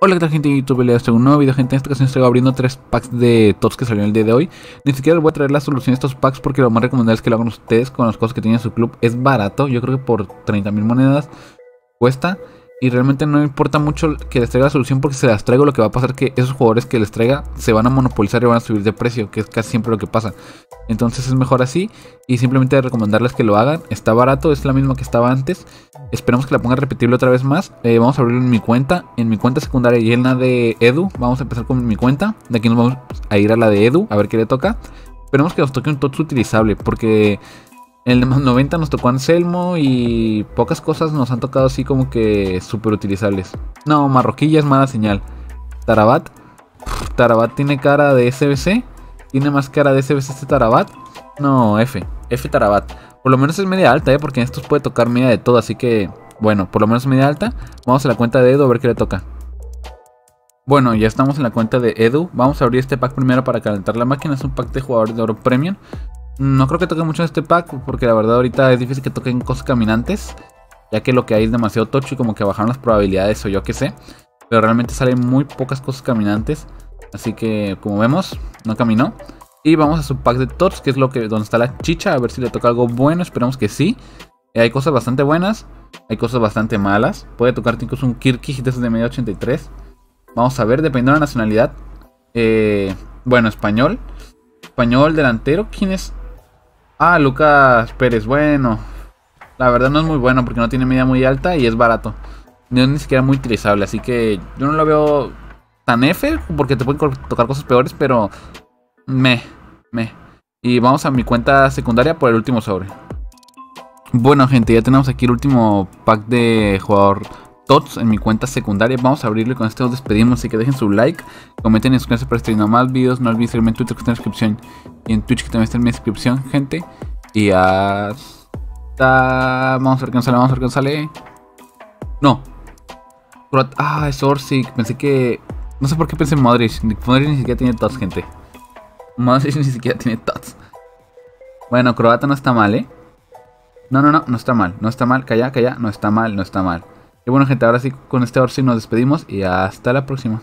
Hola qué tal gente de YouTube, les traigo un nuevo video gente, en esta ocasión estoy abriendo tres packs de tops que salieron el día de hoy. Ni siquiera les voy a traer la solución de estos packs porque lo más recomendable es que lo hagan ustedes con las cosas que tienen en su club. Es barato, yo creo que por 30 mil monedas cuesta y realmente no importa mucho que les traiga la solución porque se las traigo lo que va a pasar que esos jugadores que les traiga se van a monopolizar y van a subir de precio, que es casi siempre lo que pasa. Entonces es mejor así y simplemente recomendarles que lo hagan. Está barato, es la misma que estaba antes. Esperemos que la pongan repetible otra vez más. Eh, vamos a abrirlo en mi cuenta, en mi cuenta secundaria y en la de Edu. Vamos a empezar con mi cuenta. De aquí nos vamos a ir a la de Edu, a ver qué le toca. Esperemos que nos toque un TOTS utilizable porque el 90 nos tocó Anselmo y pocas cosas nos han tocado así como que súper utilizables. No, Marroquilla es mala señal. Tarabat. Tarabat tiene cara de SBC. Tiene más cara de SBC este Tarabat. No, F. F Tarabat. Por lo menos es media alta, ¿eh? Porque en estos puede tocar media de todo. Así que, bueno, por lo menos media alta. Vamos a la cuenta de Edu a ver qué le toca. Bueno, ya estamos en la cuenta de Edu. Vamos a abrir este pack primero para calentar la máquina. Es un pack de jugadores de oro premium. No creo que toque mucho este pack, porque la verdad ahorita es difícil que toquen cosas caminantes. Ya que lo que hay es demasiado tocho y como que bajaron las probabilidades o yo qué sé. Pero realmente salen muy pocas cosas caminantes. Así que como vemos, no caminó. Y vamos a su pack de tots, que es lo que donde está la chicha. A ver si le toca algo bueno. Esperamos que sí. Eh, hay cosas bastante buenas. Hay cosas bastante malas. Puede tocarte incluso un Kirky de esos de medio 83. Vamos a ver, dependiendo de la nacionalidad. Eh, bueno, español. Español delantero. ¿Quién es? Ah, Lucas Pérez, bueno. La verdad no es muy bueno porque no tiene media muy alta y es barato. No es ni siquiera muy utilizable, así que yo no lo veo tan F porque te pueden tocar cosas peores, pero me, me. Y vamos a mi cuenta secundaria por el último sobre. Bueno gente, ya tenemos aquí el último pack de jugador TOTS en mi cuenta secundaria. Vamos a abrirlo con esto nos despedimos. Así que dejen su like, comenten y suscríbanse para streamar más videos. No olviden seguirme en Twitter que está en la descripción y en Twitch que también está en mi descripción, gente. Y hasta... Vamos a ver qué sale, vamos a ver qué sale. No. Ah, es Orsic. Pensé que... No sé por qué pensé en Modric. Modric ni siquiera tiene TOTS, gente. Modric ni siquiera tiene TOTS. Bueno, Croata no está mal, ¿eh? No, no, no, no está mal. No está mal. Calla, calla. No está mal, no está mal. Y bueno, gente, ahora sí, con este sí nos despedimos y hasta la próxima.